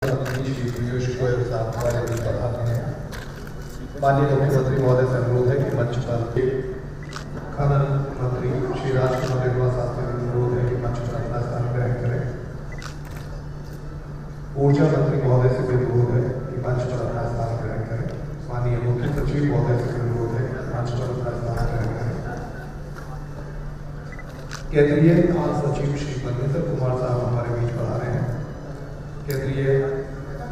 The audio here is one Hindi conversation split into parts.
हैं माननीय मुख्यमंत्री महोदय से अनुरोध है कि मंच पर खनन मंत्री श्री राजकुमार साहब से अनुरोध है कि मंच पर अपना स्थान ग्रहण करें ऊर्जा मंत्री महोदय से भी अनुरोध है कि मंच पर अपना स्थान ग्रहण करें माननीय मुख्य सचिव महोदय से अनुरोध है मंच पर अपना स्थान ग्रहण करें केंद्रीय सचिव श्री बलविंदर कुमार साहब हमारे बीच पढ़ा रहे हैं केंद्रीय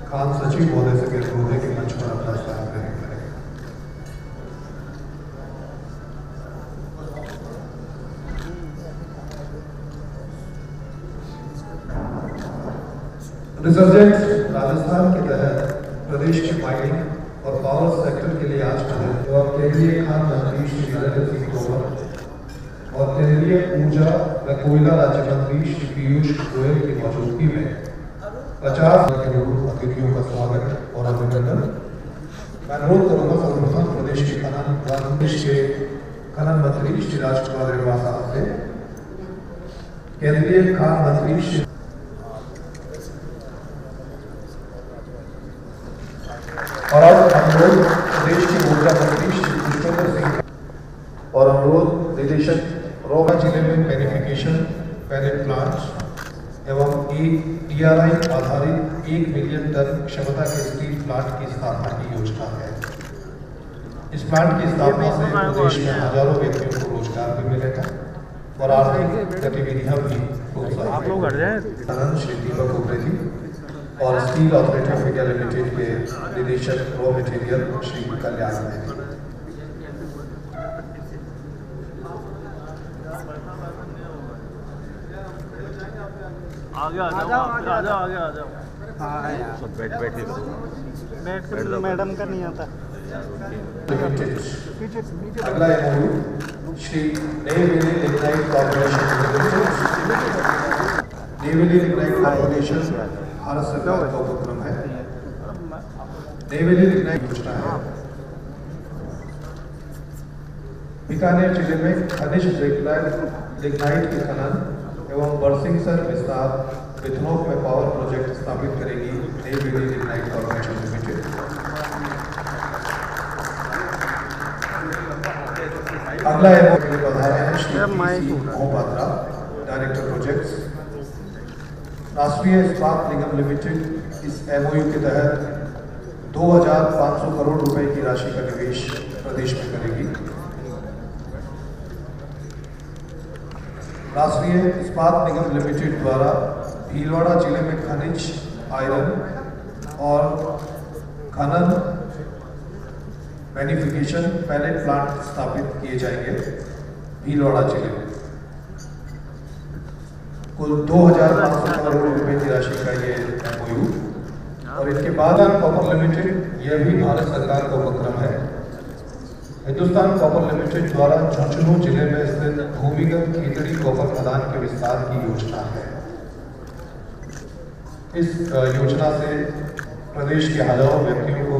खान सचिव महोदय से अनुरोध है कि मंच पर अपना स्थान ग्रहण करें। रिजर्जेंट राजस्थान के तहत प्रदेश के माइनिंग और पावर सेक्टर के लिए आज कल एवं केंद्रीय खान मंत्री श्री नरेंद्र सिंह तोमर और केंद्रीय ऊर्जा व कोयला राज्य मंत्री श्री पीयूष गोयल की मौजूदगी में पचास करोड़ अतिथियों का स्वागत और अभिनंदन मैं अनुरोध करूँगा सर्वप्रथम प्रदेश के खनन प्रदेश के खनन मंत्री श्री राजकुमार रेवा साहब से केंद्रीय खान मंत्री श्री और अब अनुरोध प्रदेश के ऊर्जा मंत्री श्री पुष्पेंद्र सिंह और अनुरोध निदेशक रोगा ज़िले में बेनिफिकेशन पैलेट प्लांट एवं एक टीआरआई आधारित एक मिलियन टन क्षमता के स्टील प्लांट की स्थापना की योजना है। इस प्लांट की स्थापना से प्रदेश में हज़ारों व्यक्तियों को रोज़गार भी मिलेगा और आर्थिक गतिविधियाँ भी आनंद श्री दीपक उप्रेती और स्टील ऑफ़ इंडिया लिमिटेड के निदेशक रॉ मटेरियल श्री कल्याण ने आगे आ जाओ आ जाओ आगे आ जाओ हाँ यार बैठ बैठे बैठ कर मैडम का नहीं आता। पीछे पीछे Shri Neyveli lignite corporation Neyveli lignite corporation Bharat सरकार का उपक्रम है। नेवेली लिग्नाइट योजना है। बीकानेर ज़िले में खनिज लिग्नाइट लिग्नाइट के खनन एवं बरसिंगसर विस्तार मिथनोक में पावर प्रोजेक्ट स्थापित करेगी नेवेली लिग्नाइट कॉर्पोरेशन लिमिटेड। अगला हैं श्री। Mohapatra director projects. राष्ट्रीय इस्पात निगम लिमिटेड इस एमओयू के तहत 2,500 करोड़ रुपए की राशि का निवेश प्रदेश में करेगी। राष्ट्रीय इस्पात निगम लिमिटेड द्वारा भीलवाड़ा ज़िले में खनिज, आयरन और खनन मैन्युफिकेशन पैलेट प्लांट स्थापित किए जाएँगे भीलवाड़ा ज़िले में। कुल दो हज़ार पाँच सौ करोड़ रुपए की राशि का ये एमओयू। और इसके बाद कॉपर लिमिटेड, यह भी भारत सरकार का उपक्रम है। हिंदुस्तान कॉपर लिमिटेड द्वारा झुंझुनू ज़िले में स्थित भूमिगत खेतड़ी कॉपर खदान के विस्तार की योजना है। इस योजना से प्रदेश के हज़ारों व्यक्तियों को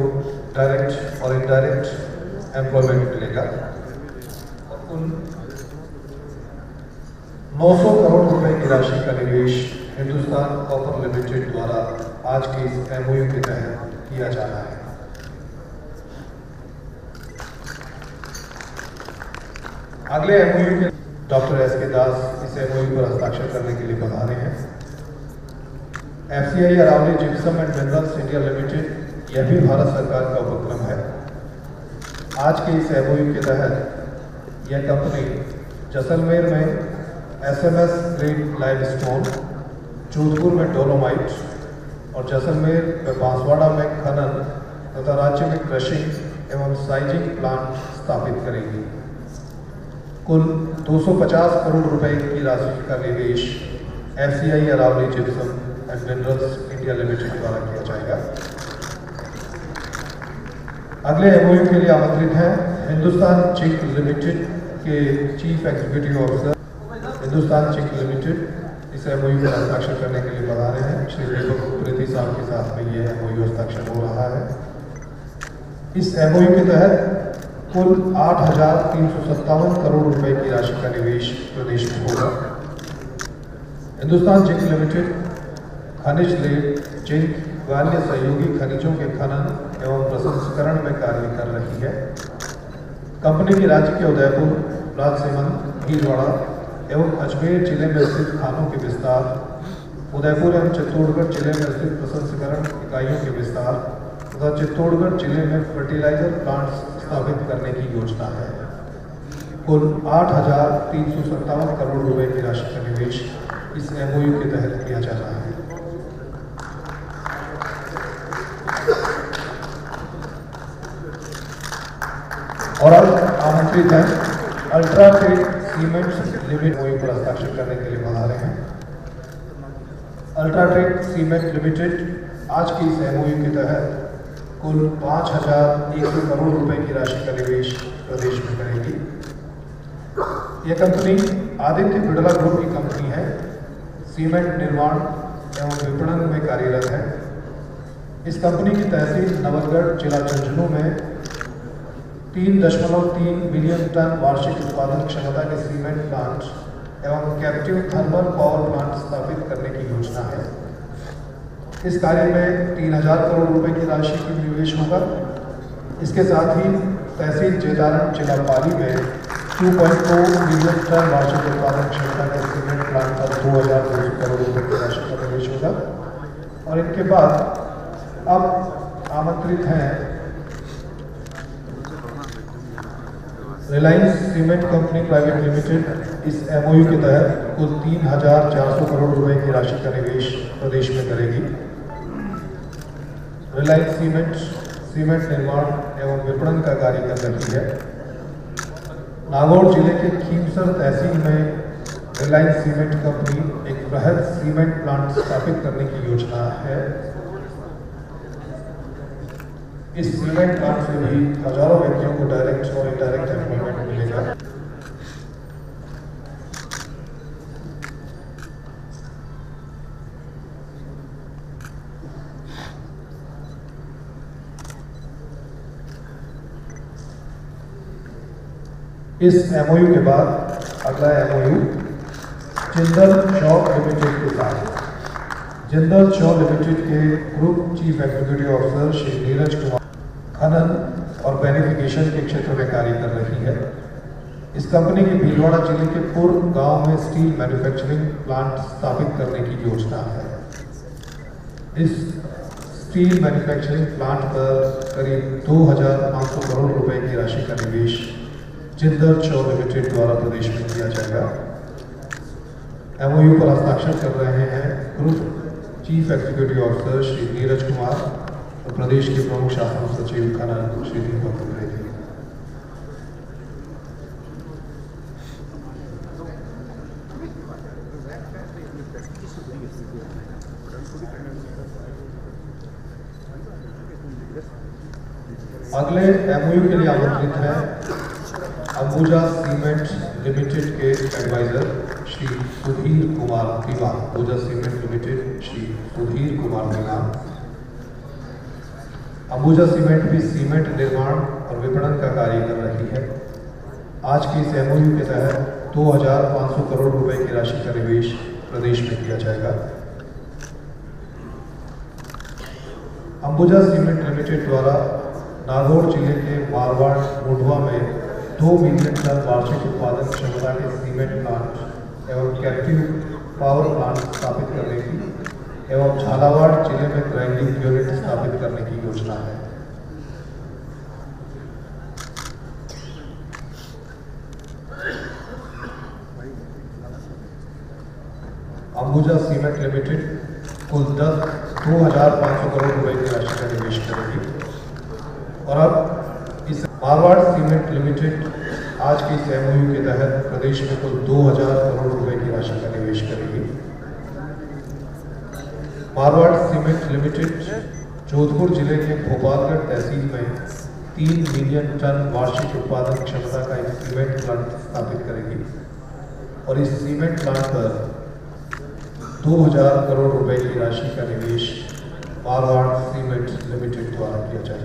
डायरेक्ट और इनडायरेक्ट एम्प्लॉयमेंट मिलेगा। और कुल 900 करोड़ रुपए की राशि का निवेश हिंदुस्तान कॉपर लिमिटेड द्वारा आज के इस एमओयू के तहत किया जा रहा है। अगले एमओयू के डॉक्टर एस के दास इस एमओयू पर हस्ताक्षर करने के लिए पधारे हैं। F C I Aravali gypsum and minerals India limited यह भी भारत सरकार का उपक्रम है। आज के इस एमओयू के तहत यह कंपनी जैसलमेर में SMS grade limestone Jodhpur में डोलोमाइट और जैसलमेर व बांसवाड़ा में खनन तथा राज्य में क्रशिंग एवं साइजिंग प्लांट स्थापित करेगी। कुल 250 करोड़ रुपए की राशि का निवेश FCI Aravali gypsum and minerals India limited द्वारा किया जाएगा। अगले एमओयू के लिए आमंत्रित हैं हिंदुस्तान चिक लिमिटेड के चीफ एग्जीक्यूटिव ऑफिसर। हिंदुस्तान चिक लिमिटेड इस एमओयू पर हस्ताक्षर करने के लिए बता रहे हैं। श्री दीपक प्रीति साहब के साथ में ये एमओयू हस्ताक्षर हो रहा है। इस एमओयू के तहत कुल आठ हज़ार तीन सौ सत्तावन करोड़ रुपए की राशि का निवेश प्रदेश में होगा। हिंदुस्तान जिंक लिमिटेड खनिज लेड जिंक अन्य सहयोगी खनिजों के खनन एवं प्रसंस्करण में कार्य कर रही है, कंपनी की राज्य के उदयपुर राजसमंद भीलवाड़ा एवं अजमेर ज़िले में स्थित खानों के विस्तार, उदयपुर एवं चित्तौड़गढ़ ज़िले में स्थित प्रसंस्करण इकाइयों के विस्तार तथा चित्तौड़गढ़ ज़िले में फर्टिलाइज़र प्लांट स्थापित करने की योजना है। कुल आठ हज़ार तीन सौ सत्तावन करोड़ रुपए की राशि का निवेश इस एमओयू के तहत किया जा रहा है। और अब आमंत्रित है अल्ट्राटेक सीमेंट लिमिटेड एमओयू पर हस्ताक्षर करने के लिए बना रहे हैं। अल्ट्राटेक सीमेंट लिमिटेड आज की इस एमओयू के तहत कुल पाँच हज़ार एक सौ करोड़ रुपए की राशि का निवेश प्रदेश में करेगी। यह कंपनी आदित्य बिड़ला ग्रुप की कंपनी है। सीमेंट निर्माण एवं विपणन में कार्यरत है। इस कंपनी की तहसील नवलगढ़, जिला झुंझुनू में तीन दशमलव तीन मिलियन टन वार्षिक उत्पादन क्षमता के सीमेंट प्लांट एवं कैप्टिव थर्मल पावर प्लांट स्थापित करने की योजना है। इस कार्य में तीन हज़ार करोड़ रुपए की राशि की निवेश होगा। इसके साथ ही तहसील जेदारन जिला पाली में 2.4 मिलियन टन वार्षिक उत्पादन क्षमता के सीमेंट प्लांट पर दो हज़ार दो सौ करोड़ रुपए की राशि का निवेश होगा। और इनके बाद अब आमंत्रित हैं Reliance cement company private limited इस एमओयू के तहत कुल तीन हज़ार चार सौ करोड़ रुपए की राशि का निवेश प्रदेश में करेगी। रिलायंस सीमेंट सीमेंट निर्माण एवं विपणन का कार्य कर रही है। नागौर ज़िले के खीमसर तहसील में रिलायंस सीमेंट कंपनी एक बृहद सीमेंट प्लांट स्थापित करने की योजना है। इस सीमेंट प्लांट से भी हज़ारों व्यक्तियों को डायरेक्ट और इनडायरेक्ट एम्प्लॉयमेंट मिलेगा। इस एमओयू के बाद अगला एमओयू जिंदल शॉ लिमिटेड के साथ जिंदल शॉ लिमिटेड के group chief executive officer Shri Neeraj Kumar खनन और बेनिफिकेशन के क्षेत्र में कार्य कर रही है। इस कंपनी की भीलवाड़ा ज़िले के पूर्व गाँव में स्टील मैन्युफैक्चरिंग प्लांट स्थापित करने की योजना है। इस स्टील मैन्युफैक्चरिंग प्लांट पर करीब 2,500 करोड़ रुपए की राशि का निवेश जिंदल शॉ लिमिटेड द्वारा प्रदेश में किया जाएगा। एमओयू पर हस्ताक्षर कर रहे हैं group chief executive officer Shri Neeraj Kumar और प्रदेश के प्रमुख शासन सचिव खनन श्री दीपक त्रिवेदी अगले एमओयू के लिए आमंत्रित हैं अंबुजा सीमेंट लिमिटेड के adviser Shri Sudhir Kumar Diwan Ambuja cement limited Shri Sudhir Kumar Diwan Ambuja cement भी सीमेंट निर्माण और विपणन का कार्य कर रही है। आज के इस एमओयू के तहत 2,500 करोड़ रुपए की राशि का निवेश प्रदेश में किया जाएगा। अंबुजा सीमेंट लिमिटेड द्वारा नागौर ज़िले के मारवाड़ मुंडवा में दो मिलियन टन वार्षिक उत्पादन क्षमता के सीमेंट प्लांट एवं कैप्टिव पावर प्लांट स्थापित करने की एवं झालावाड़ ज़िले में ग्राइंडिंग यूनिट स्थापित करने की योजना है। अंबुजा सीमेंट लिमिटेड कुल दस दो हज़ार पाँच सौ करोड़ रुपए की राशि का निवेश करेगी। और अब मारवाड़ सीमेंट लिमिटेड आज के इस के तहत प्रदेश में कुल 2000 करोड़ रुपए की राशि का निवेश करेगी। मारवाड़ सीमेंट लिमिटेड, जोधपुर ज़िले के भोपालगढ़ तहसील में तीन मिलियन टन वार्षिक उत्पादन क्षमता का एक सीमेंट प्लांट स्थापित करेगी और इस सीमेंट प्लांट पर 2000 करोड़ रुपए की राशि का निवेश मारवाड़ सीमेंट लिमिटेड द्वारा किया जाएगा।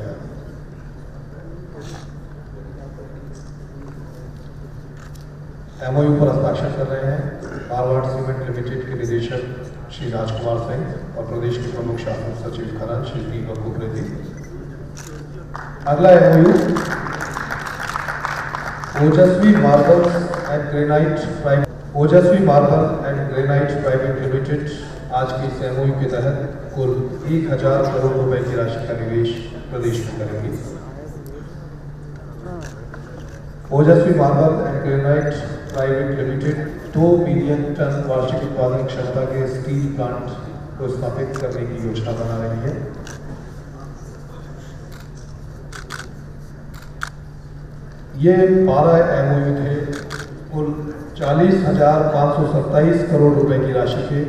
एमओयू पर हस्ताक्षर कर रहे हैं मारवाड़ सीमेंट लिमिटेड के निदेशक श्री राजकुमार सिंह और प्रदेश के प्रमुख शासन सचिव खनन श्री दीपक कुकरेती अगला MOU Ojaswi marble and granite private Ojaswi marble and granite private limited, आज के इस एमओयू के तहत कुल एक हज़ार करोड़ रुपए की राशि का निवेश प्रदेश में करेंगे। Ojaswi marble and granite private limited दो मिलियन टन वार्षिक उत्पादन क्षमता के स्टील प्लांट को स्थापित करने की योजना बना रही है। ये बारह एमओयू थे। कुल चालीस हज़ार पाँच सौ सत्ताईस करोड़ रुपए की राशि के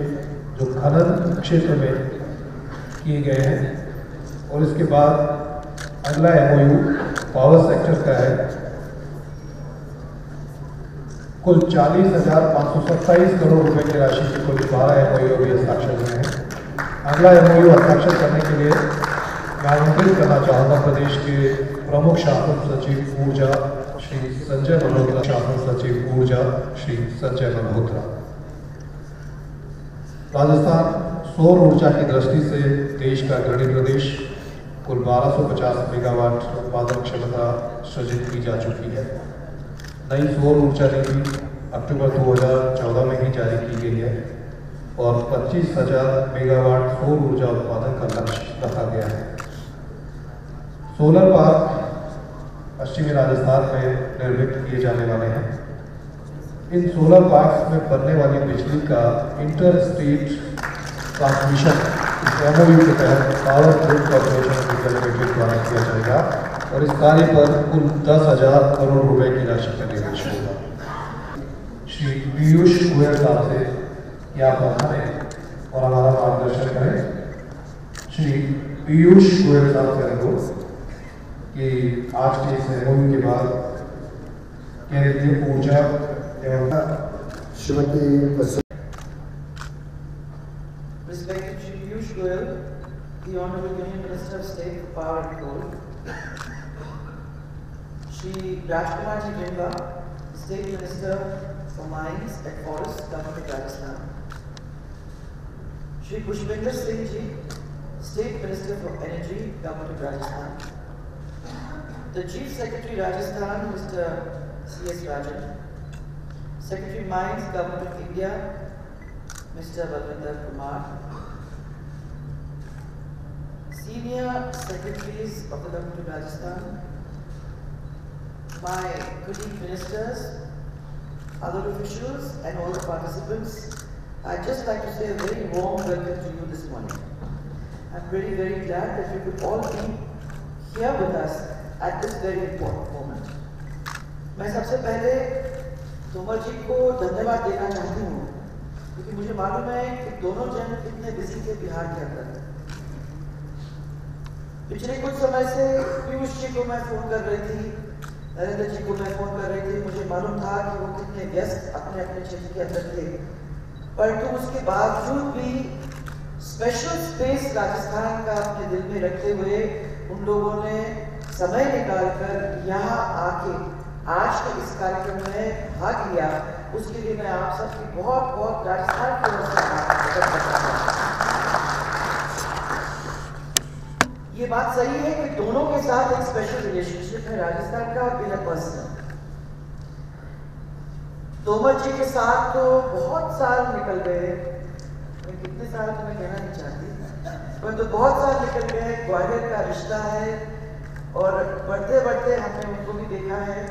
जो खनन क्षेत्र में किए गए हैं। और इसके बाद अगला एमओयू पावर सेक्टर का है। कुल चालीस हज़ार पाँच सौ सत्ताईस करोड़ रुपए की राशि के कुल बारह एमओयू अभी हस्ताक्षर हुए हैं। अगला एमओयू हस्ताक्षर करने के लिए मैं आमंत्रित करना चाहूँगा प्रदेश के प्रमुख शासन सचिव ऊर्जा श्री संजय मल्होत्रा, शासन सचिव ऊर्जा श्री संजय मल्होत्रा। राजस्थान सौर ऊर्जा की दृष्टि से देश का अग्रणी प्रदेश, कुल 1250 मेगावाट उत्पादन क्षमता सृजित की जा चुकी है। नई सौर ऊर्जा नीति अक्टूबर 2014 में ही जारी की गई है और पच्चीस हज़ार मेगावाट सौर ऊर्जा उत्पादन का लक्ष्य रखा गया है। सोलर पार्क पश्चिमी राजस्थान में निर्मित किए जाने वाले हैं। इन सोलर पार्क में बनने वाली बिजली का इंटर स्टेट ट्रांसमिशन, एमओयू के तहत पावर ग्रिड कॉर्पोरेशन लिमिटेड द्वारा किया जाएगा। और इस कार्य पर कुल दस हज़ार करोड़ रुपए की राशि का निवेश होगा। श्री पीयूष गोयल साहब से क्या आप है और हमारा मार्गदर्शन करें? श्री पीयूष गोयल साहब से अनुरोध कि आज के इस के बाद केंद्रीय ऊर्जा एवं Shrimati Respected Piyush Goyal, the Honorable Union Minister of State for Power and Coal, Shri Rajkumar Ji Jindal, State Minister for Mines and Forests, Government of Rajasthan, Shri Pushpinder Singh Ji, State Minister for Energy, Government of Rajasthan, the Chief Secretary Rajasthan, Mr. C.S. Rajan, Secretary Mines, Government of India, Mr. Balwinder Kumar, Senior Secretaries of the Government of Rajasthan, my colleague ministers, other officials and all the participants, I'd just like to say a very warm welcome to you this morning. I'm very, very glad that you could all be here with us at this very important moment. मैं सबसे पहले तोमर जी को धन्यवाद देना चाहती हूँ क्योंकि मुझे मालूम है कि दोनों जन कितने बिजी थे बिहार के अंदर पिछले कुछ समय से पीयूष जी को मैं फोन कर रही थी नरेंद्र जी को मैं फ़ोन कर रही थी, मुझे मालूम था कि वो कितने व्यस्त अपने अपने क्षेत्र के अंदर थे। परंतु उसके बावजूद भी स्पेशल स्पेस राजस्थान का अपने दिल में रखते हुए उन लोगों ने समय निकालकर यहाँ आके आज के इस कार्यक्रम में भाग लिया। उसके लिए मैं आप सबकी बहुत बहुत राजस्थान की ओर से आभार प्रकट करता हूँ। ये बात सही है कि दोनों के साथ एक स्पेशल रिलेशनशिप है, राजस्थान का और बेहद पर्सनल तोमर जी के साथ तो बहुत साल निकल गए। मैं कितने साल तो मैं कहना नहीं चाहती, पर तो बहुत साल निकल गए, ग्वालियर का रिश्ता है, और बढ़ते बढ़ते हमने उनको भी देखा है,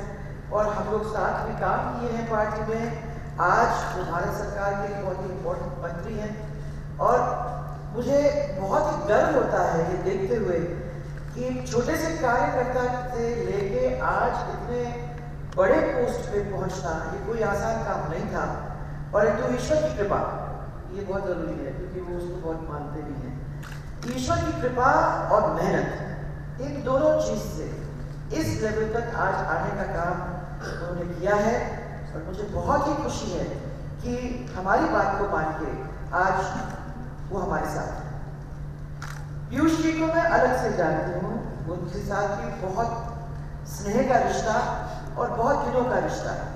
और हम लोग साथ में काम किए हैं पार्टी में। आज वो भारत सरकार के बहुत ही इम्पोर्टेंट मंत्री हैं, और मुझे बहुत ही गर्व होता है ये देखते हुए कि छोटे से कार्यकर्ता से लेके आज इतने बड़े पोस्ट पे पहुँचना ये कोई आसान काम नहीं था। परंतु ईश्वर की कृपा, ये बहुत ज़रूरी है, क्योंकि वो उसको बहुत मानते भी हैं। ईश्वर की कृपा और मेहनत इन दोनों चीज़ से इस लेवल तक आज आने का काम उन्होंने किया है। और मुझे बहुत ही खुशी है कि हमारी बात को मान के आज वो हमारे साथ पीयूष जी को मैं अलग से जानती हूँ। उनके साथ भी बहुत स्नेह का रिश्ता और बहुत दिनों का रिश्ता है।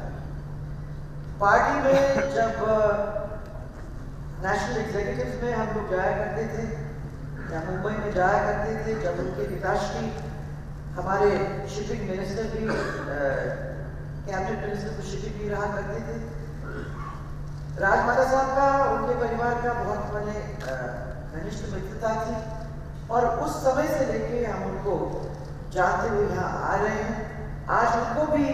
पार्टी में जब नेशनल एग्जीक्यूटिव में हम लोग जाया करते थे, या मुंबई में जाया करते थे, जब उनके पिताश्री हमारे शिपिंग मिनिस्टर भी कैबिनेट मिनिस्टर तो शिपिंग भी रहा करते थे राजमाता साहब का, उनके परिवार का बहुत मैंने घनिष्ठ मित्रता थी। और उस समय से लेके हम उनको जानते हुए यहाँ आ रहे हैं। आज उनको भी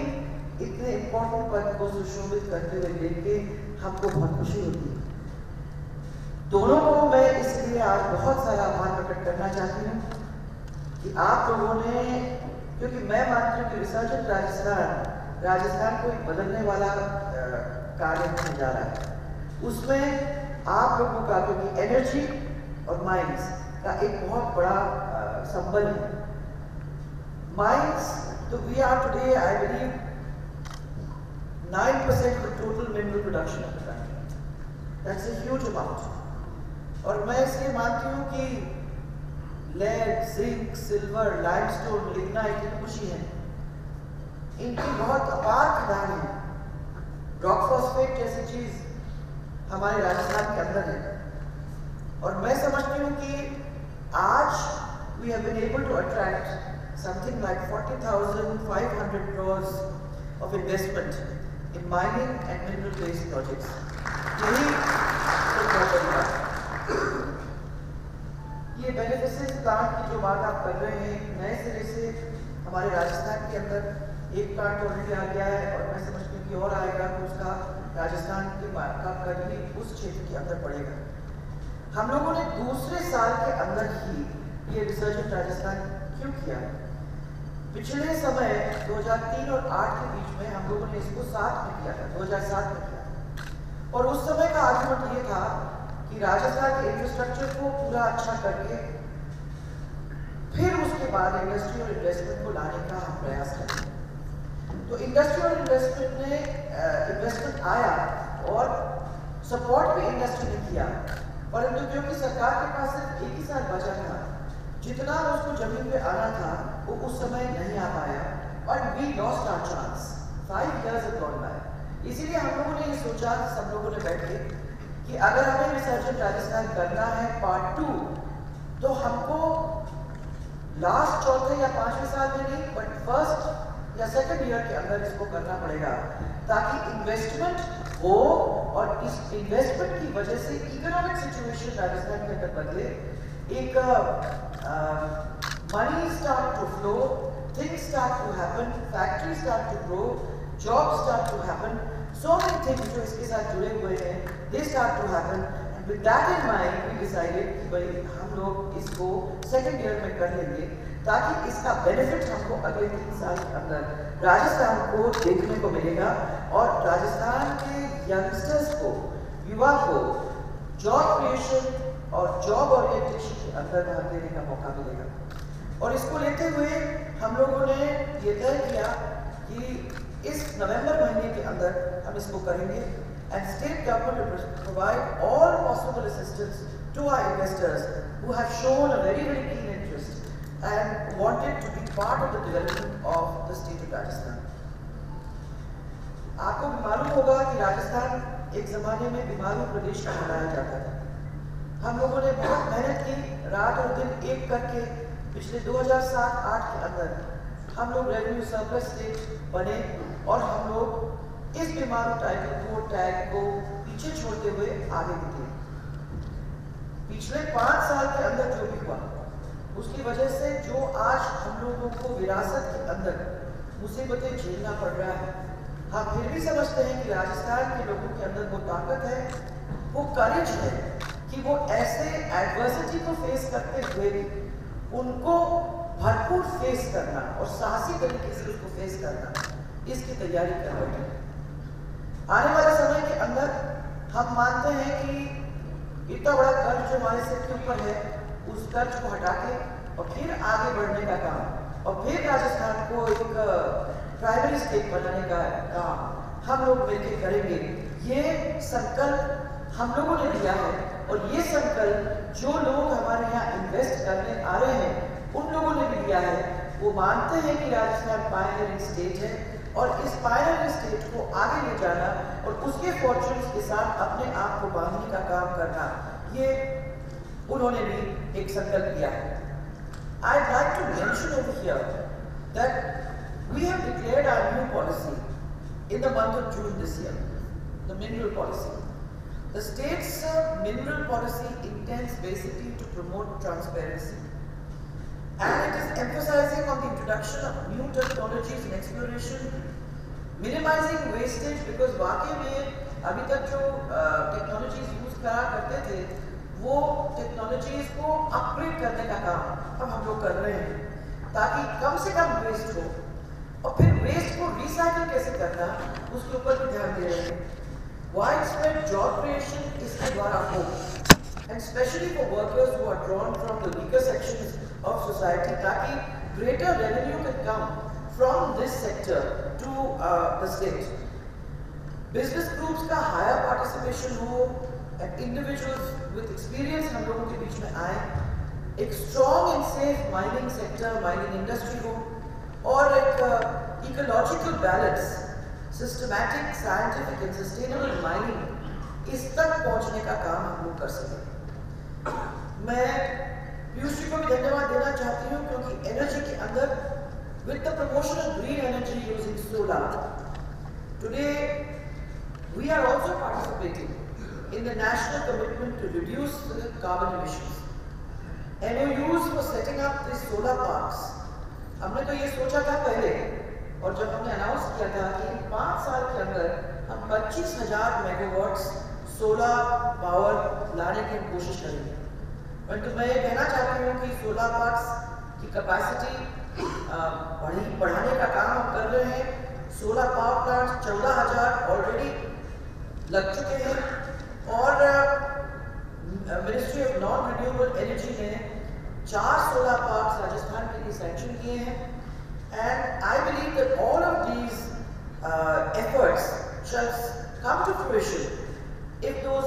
इतने इम्पोर्टेंट पद को सुशोभित करते हुए देख के हमको बहुत खुशी होती है। दोनों को मैं इसलिए आज बहुत सारा आभार प्रकट करना चाहती हूँ कि आप लोगों ने, क्योंकि मैं मानती हूँ कि रिसर्चर राजस्थान राजस्थान को बदलने वाला कार्य होने जा रहा है। उसमें आप लोगों का, क्योंकि एनर्जी और माइंड्स का एक बहुत बड़ा संबंध है। माइंड्स तो we are today I believe 9% of the total mineral production of the country. That's a huge और मैं इसलिए मानती हूँ कि lead zinc silver limestone lignite ये कुछ ही है। इनकी बहुत अपार खदान है। रॉक फॉस्फेट जैसी चीज़ हमारे राजस्थान के अंदर है और मैं समझती हूँ कि आज we have been able to attract something like 40,500 crores of investment in mining and mineral based projects. यही ये बेनिफिशियल प्लांट की जो बात आप कर रहे हैं नए सिरे से हमारे राजस्थान के अंदर एक प्लांट ऑलरेडी आ गया है और मैं समझती हूँ कि और आएगा तो उसका राजस्थान के का कर भी उस क्षेत्र के अंदर पड़ेगा। हम लोगों ने दूसरे साल के अंदर ही ये रिसर्च राजस्थान क्यों किया? पिछले समय 2003 और 8 के बीच में हम लोगों ने इसको साथ में किया था 2007 में किया और उस समय का आर्गुमेंट ये था कि राजस्थान के इंफ्रास्ट्रक्चर को पूरा अच्छा करके फिर उसके बाद इंडस्ट्री और इन्वेस्टमेंट को लाने का हम प्रयास करें तो इंडस्ट्री और इन्वेस्टमेंट ने इन्वेस्टमेंट आया और सपोर्ट भी इंडस्ट्री ने किया। परंतु क्योंकि सरकार के पास सिर्फ़ एक ही साल बचा था, जितना उसको ज़मीन पे आना था, वो उस समय नहीं आ पाया और we lost our chance five years have gone by इसीलिए हम लोगों ने ये सोचा, सब लोगों ने बैठे कि अगर हमें रिसर्च राजस्थान करना है पार्ट टू तो हमको लास्ट चौथे या पाँचवें साल में नहीं बट फ़र्स्ट या सेकंड ईयर के अंदर इसको करना पड़ेगा, ताकि इन्वेस्टमेंट हो और इस इन्वेस्टमेंट की वजह से इकोनॉमिक सिचुएशन राजस्थान के अंदर बदले, एक money start to flow thing start to happen factory start to grow job start to happen so many things जो इसके साथ जुड़े हुए हैं they start to happen with that in mind we decided कि भाई, हम लोग इसको सेकंड ईयर में कर लेंगे। ताकि इसका benefit हमको अगले तीन साल के अंदर राजस्थान को देखने को मिलेगा और राजस्थान के यंगस्टर्स को, युवा को जॉब क्रिएशन और जॉब ओरिएंटेशन के अंदर भाग लेने का मौका मिलेगा। और इसको लेते हुए हम लोगों ने ये तय किया कि इस नवंबर महीने के अंदर हम इसको करेंगे and state government all possible assistance to our investors who have shown a very very keen interest and wanted to be part of the development of the state of Rajasthan. आपको मालूम होगा कि राजस्थान एक जमाने में बीमारू प्रदेश का बनाया जाता था हम लोगों ने बहुत मेहनत की, रात और दिन एक करके पिछले 2007-8 के अंदर हम लोग रेवेन्यू सरप्लस स्टेट बने और हम लोग इस बीमारू टाइटल को टैग को पीछे छोड़ते हुए आगे निकले पिछले पाँच साल के अंदर जो भी हुआ उसकी वजह से जो आज हम लोगों को विरासत के अंदर मुसीबतें झेलना पड़ रहा है हम फिर भी समझते हैं कि राजस्थान के लोगों के अंदर वो ताकत है, वो करेज है कि वो ऐसे एडवर्सिटी को फेस करते हुए भी उनको भरपूर फेस करना और साहसी तरीके से उसको फेस करना इसकी तैयारी कर रहे हैं। आने वाले समय के अंदर हम मानते हैं कि इतना बड़ा कर्ज जो हमारे सिर के ऊपर है उस कर्ज को हटा के और फिर आगे बढ़ने का काम, और फिर राजस्थान को एक प्राइमरी स्टेट बनाने का काम हम लोग मिलकर करेंगे। ये संकल्प हम लोगों ने लिया है और ये संकल्प जो लोग हमारे यहाँ इन्वेस्ट करने आ रहे हैं, उन लोगों ने भी लिया है। वो मानते हैं कि राजस्थान पायनियरिंग स्टेट है और इस पायनियर स्टेट को आगे ले जाना और उसके फॉर्चून के साथ अपने आप को बांधने का काम करना, ये उन्होंने भी एक संकल्प लिया है I'd like to mention over here that we have declared our new policy in the month of June this year, the mineral policy. The state's uh, mineral policy intends basically to promote transparency. And it is emphasizing on the introduction of new technologies and exploration, minimizing wastage because वाकई में अभी तक जो टेक्नोलॉजीज यूज करा करते थे वो टेक्नोलॉजीज़ को अपग्रेड करने का काम अब हम लोग कर रहे हैं, ताकि कम से कम वेस्ट हो। और फिर वेस्ट को रिसाइकल कैसे करना, उसके ऊपर भी ध्यान दे रहे हैं। वाइड स्प्रेड जॉब क्रिएशन इसके द्वारा हो। And specially for workers who are drawn from the weaker section of society ताकि greater revenue can come from this sector to the state business groups का हायर पार्टिसिपेशन हो एंड इंडिविजुअल्स विद एक्सपीरियंस हम लोगों के बीच में आए एक strong and safe mining sector mining industry हो और एक ecological balance systematic scientific and sustainable mining इस तक पहुँचने का काम हम लोग कर सकें मैं पीयूष को भी धन्यवाद देना चाहती हूँ क्योंकि एनर्जी के अंदर with the promotion of green energy use in solar today we are also participating in the national commitment to reduce the carbon emissions MOUs for setting up these solar parks. हमने तो ये सोचा था पहले, और जब हमने अनाउंस किया था कि पाँच साल के अंदर हम पच्चीस हज़ार मेगावाट्स सोलर पावर लाने की कोशिश करेंगे। परंतु मैं ये कहना चाहती हूँ कि सोलर पार्क्स की कैपेसिटी बढ़ी, बढ़ाने का काम हम कर रहे हैं। सोलर पावर प्लांट चौदह हज़ार ऑलरेडी लग चुके हैं। और ministry of non renewable energy ने चार सोलर पार्क्स राजस्थान के लिए सैंक्शन किए हैं and I believe that all of these efforts shall come to fruition if those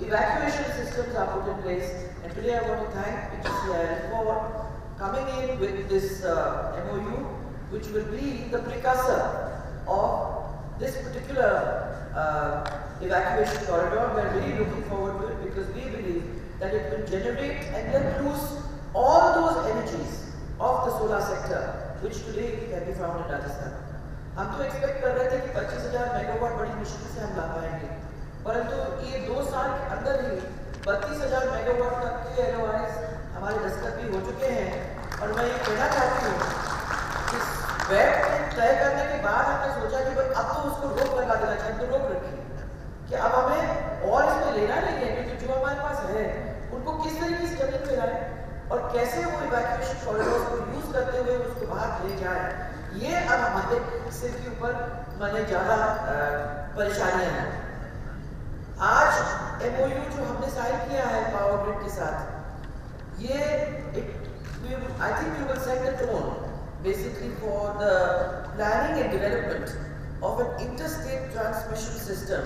evacuation systems are put in place. And today I want to thank PGCIL for coming in with this uh, MOU, which will be the precursor of this particular uh, evacuation corridor. We are really looking forward to it because we believe that it will generate and let loose all those energies of the solar sector, which today can be found in Rajasthan. हम तो एक्सपेक्ट कर रहे थे कि 25,000 मेगावाट बड़ी मुश्किल से हम ला पाएँगे परंतु ये दो साल के अंदर ही 32,000 मेगावाट तक के एलओआईस हमारे दस्तखत भी हो चुके हैं और मैं ये कहना चाहती हूँ कि वेट तय करने के बाद हमने सोचा कि भाई अब तो उसको रोक लगा देना चाहिए तो रोक रखिए कि अब हमें और इसमें लेना नहीं है क्योंकि जो हमारे पास है उनको किस तरीके से ज़मीन पे लाए और कैसे वो इवैक्यूएशन कॉरिडोर को यूज़ करते हुए उसको बाहर ले जाए? ये अब हमारे सिर के ऊपर मैंने ज़्यादा परेशानियाँ हैं। आज एमओयू जो हमने साइन किया है पावर ग्रिड के साथ, ये I think you will set the tone basically for the planning and development of an interstate transmission system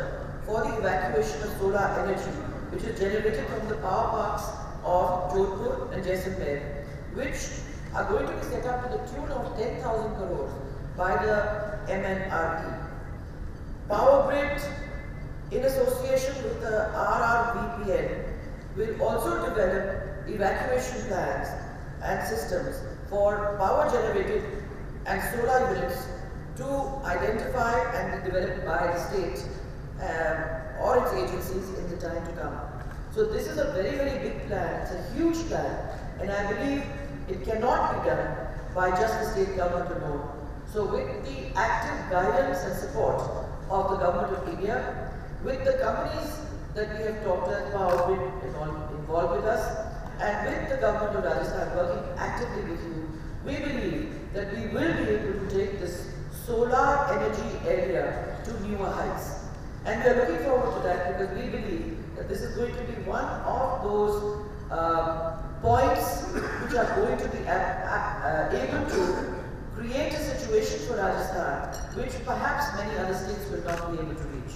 for the evacuation of solar energy which is generated from the power parks of Jodhpur and Jaisalmer, which are going to be set up to the tune of 10,000 crores by the MNRE. Power Grid, in association with the RRVPN, will also develop evacuation plans and systems for power generated and solar units to identify and be developed by the state um, or its agencies in the time to come. So this is a very, very big plan. It's a huge plan. And I believe it cannot be done by just the state government alone. So with the active guidance and support of the government of India, with the companies that we have talked about with, involved with us, and with the government of Rajasthan working actively with you, we believe that we will be able to take this solar energy area to newer heights. And we are looking forward to that because we believe that this is going to be one of those uh, points which are going to be uh, able to create a situation for Rajasthan which perhaps many other states will not be able to reach.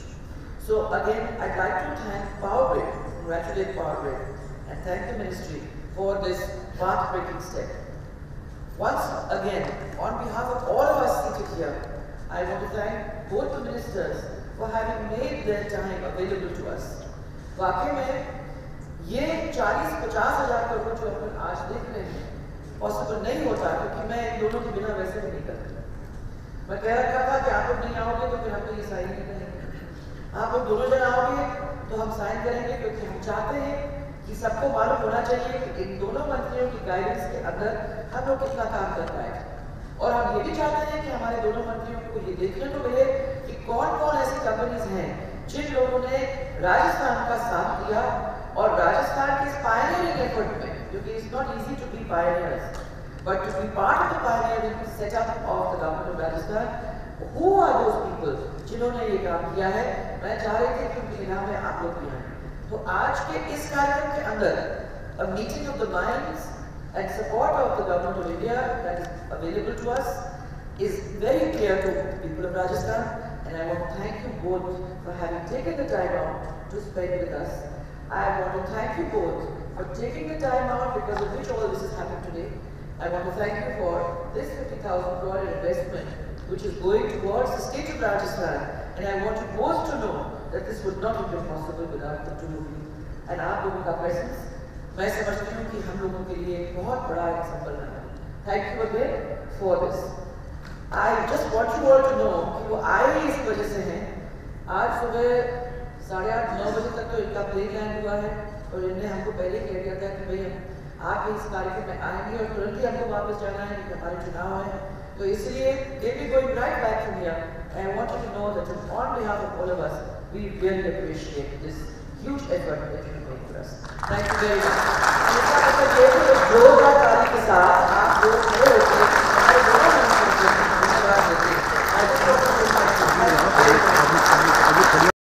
So again, I'd like to thank Power Grid, congratulate Power Grid, and thank the Ministry for this path-breaking step. Once again, on behalf of all of us seated here, I want to thank both the ministers for having made their time available to us. वाकई में ये 40-50 हज़ार करोड़ जो अपन आज देख रहे हैं पॉसिबल नहीं होता क्योंकि मैं इन दोनों के बिना वैसे भी नहीं करती मैं कह रखा था कि आप लोग नहीं आओगे तो फिर हम तो ये साइन नहीं करेंगे। आप लोग दोनों जन आओगे तो हम साइन करेंगे क्योंकि हम चाहते हैं कि सबको मालूम होना चाहिए कि इन दोनों मंत्रियों की गाइडेंस के अंदर हम लोग कितना काम कर पाए। और हम ये भी चाहते हैं कि हमारे दोनों मंत्रियों को ये देखने को मिले कि कौन कौन ऐसी कंपनीज़ हैं जिन लोगों ने राजस्थान का साथ दिया और राजस्थान के पायनियरिंग एफर्ट में क्योंकि it's not easy to be pioneers but to be part of the pioneering setup of the government of Rajasthan who are those people जिन्होंने ये काम किया है? मैं चाह रही थी कि उनके नाम में आप लोग भी तो आज के इस कार्यक्रम के अंदर a meeting of the minds and support of the government of India that is available to us is very clear to people of Rajasthan. and I want to thank you both for having taken the time out to spend with us. I want to thank you both for taking the time out because of which all this has happened today. I want to thank you for this 50,000 crore investment which is going towards the state of Rajasthan and I want you both to know that this would not have been possible without the two of you. And आप लोगों का presence मैं समझती हूँ कि हम लोगों के लिए एक बहुत बड़ा एक संबल रहा Thank you again for this. I just what you want to know कि वो आए ही इस वजह से हैं आज सुबह साढ़े आठ, नौ बजे तक तो इनका प्लेन लैंड हुआ है और इनने हमको पहले कह दिया था कि भाई आप इस कार्यक्रम में आएँगे और तुरंत ही हमको वापस जाना है क्योंकि हमारे चुनाव है तो इसलिए they be going right back to India I want to know that on behalf of all of us we really appreciate this huge effort that you made for us. Thank you very much. Thank you.